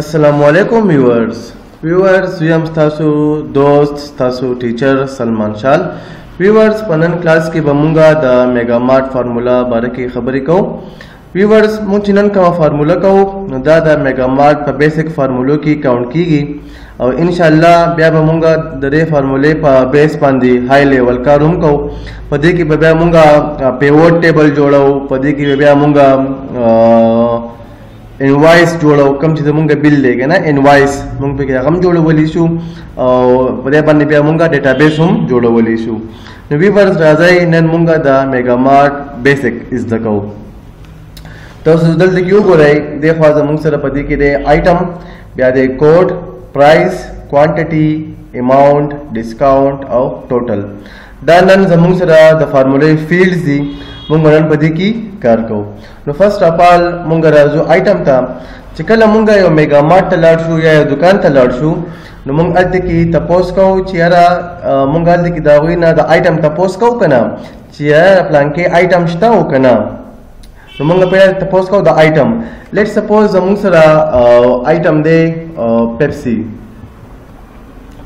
السلام علیکم ویورز ویورز زه یم ستاسو دوست ستاسو ټیچر سلمان شال ویورز په نن کلاس کې به مونږه د میګا مارټ فارمولا باره کې خبرې کوو ویورز مونږ چې نن کومه فارمولا کوو نو دا د میګا مارټ په بیسک فارمولو کې کاونټ کیږي او ان شاء الله بیا به مونږ د دې فارمولې په بیس باندې های لیول کار هم کوو په دې کې به بیا مونږ پیوټ ټیبل جوړو په دې کې بیا مونږ انوایس جوړو کوم چې زمونږ بل دی کنه انوایس مونږ په کې هغه جوړولې شو او په دې باندې بیا مونږه ډیټابیس هم جوړولې شو نو ویورز راځي نن مونږه دا میگا مارټ بیسک از دکو تاسو دلته کې وګورئ د خوا زمونږ سره په دې کې د آیټم بیا د کوډ پرایس کوانټټي اماونټ ډیسکاونټ او ټوټل دا نن زموږ سره د فارمولې فیلډز دي موږ نن په دې کې کار کوو نو فرست اف آل موږ راځو آیټم ته چې کله موږ یو میګا مارټ ته لاړ شو یا یو دکان ته لاړ شو نو موږ هلته کې تپوس کوو چې یاره موږ هلته کې د هغوی نه د آیټم تپوس کوو که نه چې یاره پلانکې آیټم شته او که نه نو موږ په تپوس کوو د آیټم لیټ سپوز زموږ سره آیټم دی پیپسي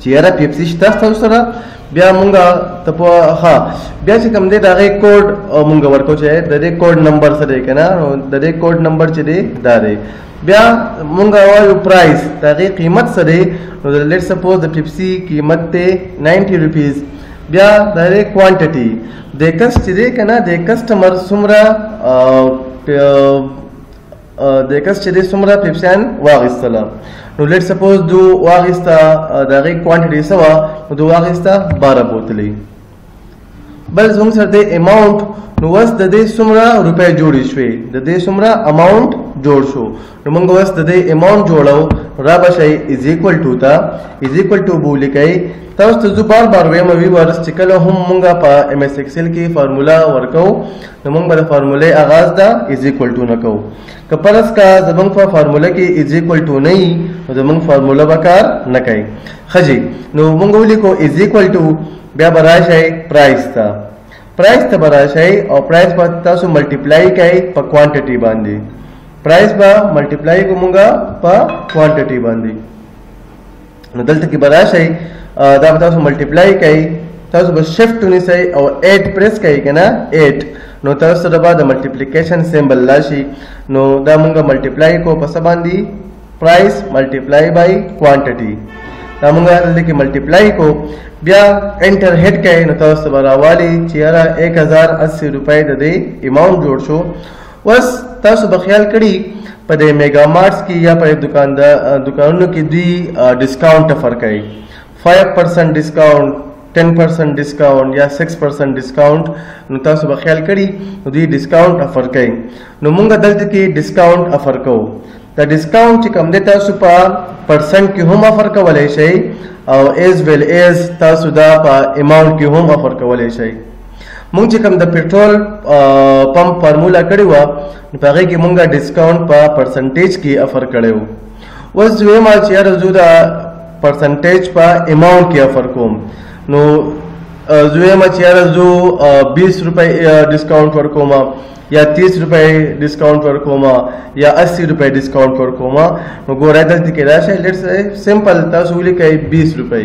چې یاره پیپسي شته تاسو سره بیا مونږه ته په ها بیا چې کوم دې دا غي کوډ مونږه ورکو چې د دې کوډ نمبر سره کنه د دې کوډ نمبر چې دې دا دی بیا مونږه وایو پرایس دا غي قیمت سره نو لیټ سپوز د پیپسي قیمت ته 90 روپیز بیا د دې کوانټټي د کس چې دې کنه د کسٹمر سمره دیکس چې د څومره پیپسیان واغستله نو لیټ سپوز دو واغسته د هغې کوانټیټي څه وه نو دو واغسته باره بوتلې بل زموږ سره د اماونټ نو اوس د دې څومره روپۍ جوړې شوې د دې څومره اماونټ جوړ شو نو موږ اوس د دې اماونټ جوړو را به شي از ایکول ټو ته از ایکول ټو به ولیکئ تاسو ته زه بار بار وایم ویورس چې کله هم موږ په ایم ایس ایکسل کې فارموله ورکو نو موږ به د فارمولې آغاز دا از ایکوال ټو نه کوو که پرس کا زمونږ په فارموله کې از ایکوال ټو نه وي نو زمونږ فارموله به کار نه کوي ښه جي نو موږ ولیکو از ایکوال ټو بیا به راشئ پرایس ته پرایس ته به راشئ او پرایس به تاسو ملټیپلای کوئ په کوانټټي باندې پرایس به ملټیپلای کوو موږ په کوانټټي باندې نو دلته کې به راشئ دا به تاسو ملټیپلای کوئ تاسو به شفټ ونیسئ او ایډ پریس کوئ که نه ایډ نو تاسو سره به د ملټیپلیکیشن سیمبل راشي نو دا مونږ ملټیپلای کو په څه باندې پرایس ملټیپلای بای کوانټټي دا مونږ دلته کې ملټیپلای کو بیا انټر هډ کوي نو تاسو به راوالي چې یاره 1080 روپۍ د دې اماونټ جوړ شو اوس تاسو به خیال کړی په د میګا مارټس کې یا په دکان د دکانونو کې دوی ډیسکاونټ افر کوي 5% ډیسکاونټ 10% ډیسکاونټ یا 6% ډیسکاونټ نو تاسو به خیال کړی دوی ډیسکاونټ افر کوي نو موږ دلته کې ډیسکاونټ افر کوو دا ډیسکاونټ چې کوم دی تاسو په پرسنټ کې هم افر کولای شئ او ایز ویل ایز تاسو دا په اماونټ کې هم افر کولای شئ مونږ چې کوم د پېټرول پمپ فارمولا کړې وه نو په هغې کې مونږ ډسکاونټ په پرسنټیج کې افر کړی و اوس دویم چې یاره زه د پرسنټیج په اماونټ کې افر کوم نو دویم چې یاره زه بیس روپۍ ډسکاونټ ورکوم یا تیس روپۍ ډسکاونټ ورکوم یا اسی روپۍ ډسکاونټ ورکوم نو ګورئ دلته کې راشئ لیټس سمپل تاسو ولیکئ بیس روپۍ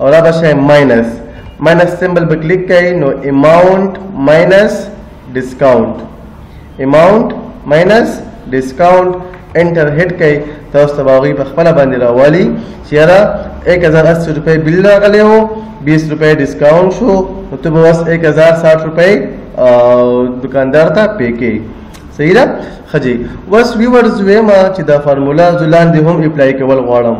او دا به شی ماینس ماینس سیمبل به کلیک کړئ نو اماونټ ماینس ډیسکاونټ اماونټ ماینس ډیسکاونټ انټر هټ کړئ تاسو ته به هغوی په خپله باندې راوالي چې یاره ایک هزار اسی روپۍ بل راغلی و بیس روپۍ ډیسکاونټ شو نو ته به بس ایک هزار ساठ روپۍ دکاندار ته پې کوې صحیح ده ښه جي اوس ویورز ویم چې دا فارمولا زه لاندې هم اپلای کول غواړم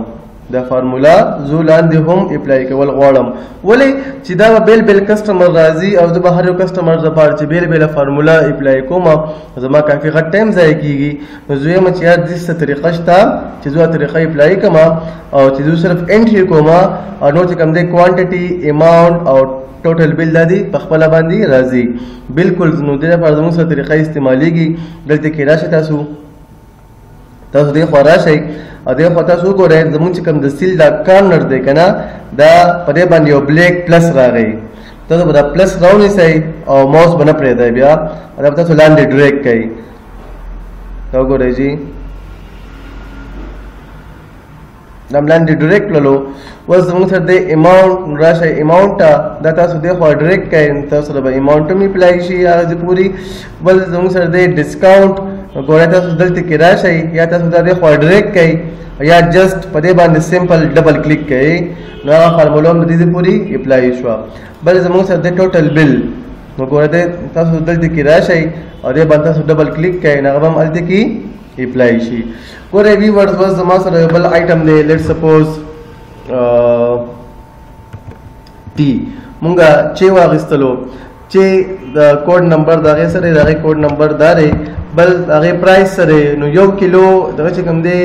دا فارمولا زه لاندې هم اپلای کول غواړم ولې چې دا به بیل بیل کسټمر راځي او زه به هر یو کسټمر لپاره چې بیل بیل فارمولا اپلای کوم زما کافي غټ ټایم ضایع کیږي نو زه یم چې یار دې څه طریقه شته چې زه طریقه اپلای کوم او چې زه صرف انټری کوم او نو چې کوم دې کوانټیټي اماونټ او ټوټل بل دادی په خپل باندې راځي بالکل نو دې لپاره زموږ سره طریقه استعماليږي دلته کې راشي تاسو تاسو دې خوا راشئ او دې خوا تاسو وګورئ زمونږ چې کوم د سیل دا کارنر دی که نه دا په دې باندې یو بلیک پلس راغی تاسو به دا پلس راونیسئ او ماوس به نه پرېږدئ بیا دا به تاسو لاندې ډریک کوئ دا وګورئ جي دا ملاندې ډایرکټ لولو اوس زموږ سره د اماونټ راشه اماونټ دا تاسو د خو ډایرکټ کای تاسو سره به اماونټ می اپلای شي هغه پوری بل زموږ سره د ډیسکاونټ ګوره تاسو دلته کې راشي یا تاسو دا د خو ډایرکټ کای یا جست په دې باندې سیمپل ډبل کلیک کای نو هغه فارمولا هم دې پوری اپلای شو بل زموږ سره د ټوټل بل نو ګوره تاسو دلته کې راشي او دې باندې تاسو ډبل کلیک کای نو هغه هم الته کې اپلای شي ګوره وی ورز بس زما سره یو بل آیټم دی لیټ سپوز ټي مونږه چې واغستلو چې د کوډ نمبر دغه سره دغه کوډ نمبر داري بل هغه پرایس سره نو یو کیلو دغه چې کوم دی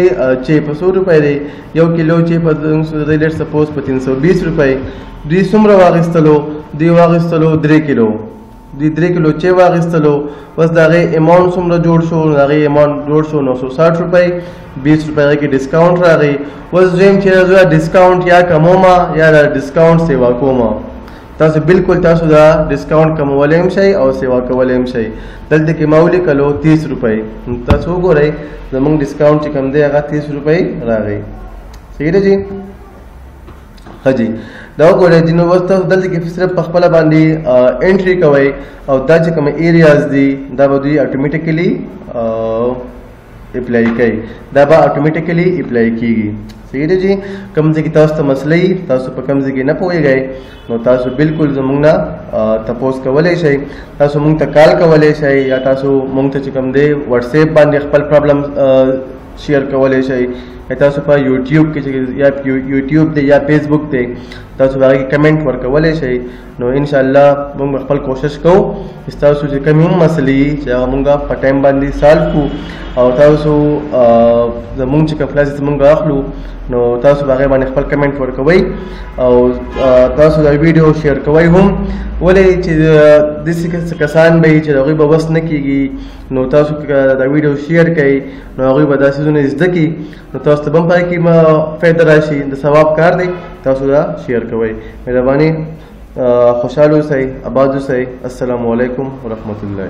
چې په 100 روپۍ دی یو کیلو چې په 200 دی لیټ سپوز په 320 روپۍ دوی څومره واغستلو دوی واغستلو 3 کیلو دی درې کیلو چې واغستلو بس دا غي اماونټ څومره جوړ شو دا غي اماونټ جوړ شو 960 روپۍ 20 روپۍ کې ډیسکاونټ راغی وس زم چې زو ډیسکاونټ یا کموما یا دا ډیسکاونټ سیوا کوما تاسو بالکل تاسو دا ډیسکاونټ کمولای هم شئ او سیوا کولای هم شئ دلته کې مولي کلو 30 روپۍ تاسو وګورئ زمونږ ډیسکاونټ چې کم دی هغه 30 روپۍ راغی صحیح دی جی حجي دا وګورئ چې نو وسته دلته کې صرف په خپل باندې انټري کوي او دا چې کوم ایریاز دي دا به دوی اتوماتیکلی اپلای کوي دا به اتوماتیکلی اپلای کیږي صحیح دی جی کوم ځای کې تاسو ته مسلې تاسو په کوم ځای کې نه پوهیږئ نو تاسو بالکل زمونږ نه تپوس کولای شئ تاسو مونږ ته کال کولای شئ یا تاسو مونږ ته چې کوم دی واتس اپ باندې خپل پرابلم شیر کولای شئ تاسو په یوټیوب کې چې یا یوټیوب دی یا فیسبوک دی تاسو هغه کې کمنټ ورکولای شئ نو ان شاء الله موږ خپل کوشش کوو چې تاسو چې کوم هم مسلې چې هغه موږ په ټایم باندې سالو کو او تاسو زموږ چې کفلاس موږ اخلو نو تاسو هغه باندې خپل کمنټ ورکوي او تاسو دا ویډیو شیر کوي هم ولې چې د کسان به چې هغه به وس نه کیږي نو تاسو دا ویډیو شیر کړئ نو هغوی به دا څیزونه زده کړي نو تاسو ته به هم پای کې فایده راشي د ثواب کار دی تاسو دا شیر کوئ مهرباني خوشحاله اوسئ اباد اوسئ السلام علیکم ورحمت الله